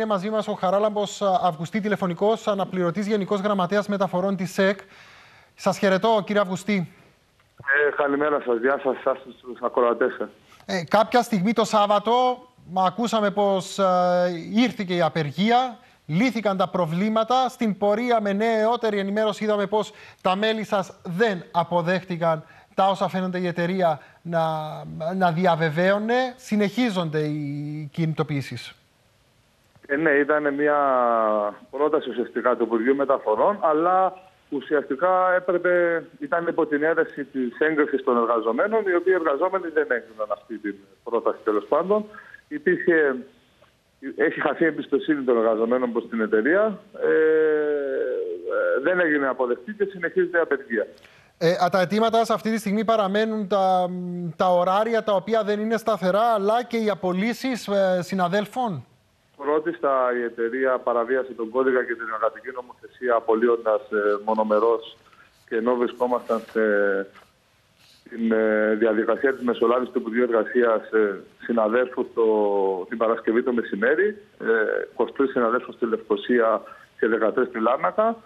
είναι μαζί μας ο Χαράλαμπος Αυγουστή, τηλεφωνικός αναπληρωτής Γενικός Γραμματέας Μεταφορών της ΣΕΚ. Σας χαιρετώ, κύριε Αυγουστή. Ε, καλημέρα σας, γεια σας, εσά του ακροατές. Ε, κάποια στιγμή το Σάββατο ακούσαμε πως ε, ήρθε και η απεργία. Λύθηκαν τα προβλήματα. Στην πορεία με νεότερη ενημέρωση είδαμε πως τα μέλη σας δεν αποδέχτηκαν τα όσα φαίνονται η εταιρεία να, να διαβεβαίωνε. Συνεχίζονται οι κινητοποιήσεις. Ε, ναι, ήταν μια πρόταση ουσιαστικά του Υπουργείου Μεταφορών, αλλά ουσιαστικά έπρεπε, ήταν υπό την αίρεση της έγκρισης των εργαζομένων, οι οποίοι εργαζόμενοι δεν έγκριναν αυτή την πρόταση τέλος πάντων. Υπήρχε, έχει χαθεί η εμπιστοσύνη των εργαζομένων προς την εταιρεία. Ε, ε, δεν έγινε αποδεκτή και συνεχίζεται η απεργία. Ε, τα αιτήματά σε αυτή τη στιγμή παραμένουν τα, τα ωράρια τα οποία δεν είναι σταθερά, αλλά και οι απολύσεις ε, συναδέλφων; Πρώτιστα η εταιρεία παραβίασε τον κώδικα και την εργατική νομοθεσία απολύοντας ε, μονομερός και ενώ βρισκόμασταν σε την ε, διαδικασία της μεσολάβησης του Υπουργείου Εργασίας ε, συναδέλφους το, την Παρασκευή το μεσημέρι, ε, 23 συναδέλφους στη Λευκοσία και 13 στη Λάρνακα.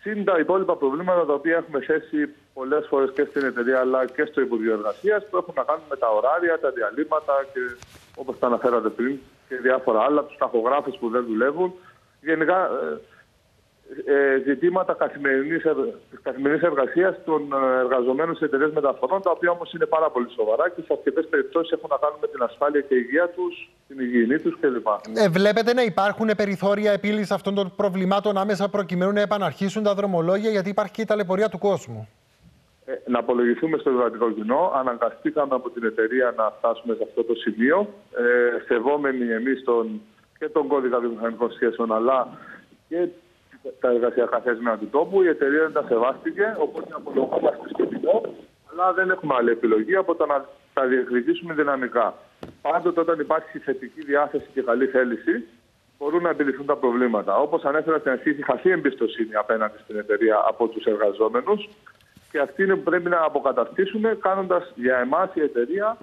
Συν τα υπόλοιπα προβλήματα τα οποία έχουμε θέσει πολλές φορές και στην εταιρεία αλλά και στο Υπουργείο Εργασίας που έχουν να κάνουν με τα ωράρια, τα διαλύματα και όπως τα αναφέρατε πριν και διάφορα άλλα, τους ταχογράφους που δεν δουλεύουν. Γενικά ε, ε, ζητήματα καθημερινής, καθημερινής εργασίας των ε, εργαζομένων σε εταιρείες μεταφορών, τα οποία όμως είναι πάρα πολύ σοβαρά και σε αρκετές περιπτώσεις έχουν να κάνουν με την ασφάλεια και υγεία τους, την υγιεινή τους κλπ. Ε, βλέπετε να υπάρχουν περιθώρια επίλυσης αυτών των προβλημάτων άμεσα προκειμένου να επαναρχίσουν τα δρομολόγια, γιατί υπάρχει και η ταλαιπωρία του κόσμου. Ε, να απολογηθούμε στο εργατικό κοινό. Αναγκαστήκαμε από την εταιρεία να φτάσουμε σε αυτό το σημείο, ε, σεβόμενοι εμείς τον, και τον κώδικα βιομηχανικών σχέσεων, αλλά και τα εργασιακά θέσμενα του τόπου. Η εταιρεία δεν τα σεβάστηκε, οπότε απολογόμαστε στο κοινό, αλλά δεν έχουμε άλλη επιλογή από το να τα διεκδικήσουμε δυναμικά. Πάντοτε όταν υπάρχει θετική διάθεση και καλή θέληση, μπορούν να επιληθούν τα προβλήματα. Όπως ανέφερα στην αρχή, έχει χαθεί εμπιστοσύνη απέναντι στην εταιρεία από τους εργαζόμενους και αυτή είναι που πρέπει να αποκαταστήσουμε κάνοντας για εμάς η εταιρεία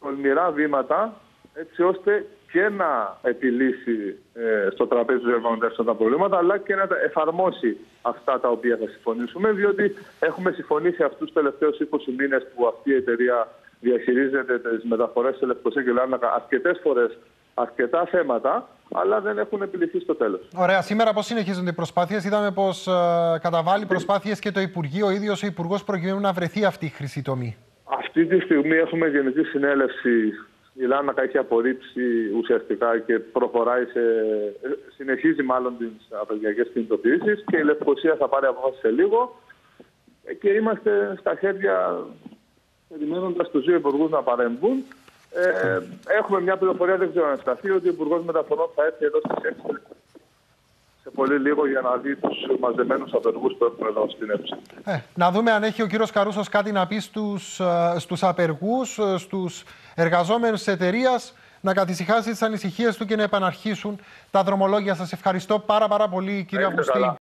τολμηρά βήματα έτσι ώστε και να επιλύσει ε, στο τραπέζι του διαπραγματεύσεων τα προβλήματα, αλλά και να εφαρμόσει αυτά τα οποία θα συμφωνήσουμε, διότι έχουμε συμφωνήσει αυτούς τους τελευταίους 20 μήνες που αυτή η εταιρεία διαχειρίζεται τις μεταφορές σε Λευκοσία και Λάρνακα αρκετές φορές αρκετά θέματα, αλλά δεν έχουν επιληθεί στο τέλος. Ωραία. Σήμερα πώς συνεχίζονται οι προσπάθειες; Είδαμε πως ε, καταβάλει προσπάθειες και το Υπουργείο, ο ίδιος ο Υπουργός, προκειμένου να βρεθεί αυτή η χρυσή τομή. Αυτή τη στιγμή έχουμε γενική συνέλευση. Η Λάνακα έχει απορρίψει ουσιαστικά και προχωράει σε. συνεχίζει μάλλον τις απεργιακές κινητοποιήσεις και η Λευκοσία θα πάρει απόφαση σε λίγο. Και είμαστε στα χέρια περιμένοντας τους δύο υπουργούς να παρεμβούν ε, έχουμε μια πληροφορία, δεν ξέρω αν σταθεί, ότι ο Υπουργός Μεταφορών θα έρθει εδώ στις 6 σε πολύ λίγο για να δει τους μαζεμένους απεργούς που έχουμε εδώ στην αίθουσα. Ε, να δούμε αν έχει ο κύριος Καρούσος κάτι να πει στους στους ε, απεργούς, ε, στους εργαζόμενους της εταιρείας να καθησυχάσει τις ανησυχίες του και να επαναρχίσουν τα δρομολόγια. Σας ευχαριστώ πάρα, πάρα πολύ, κύριε Αυγουστή.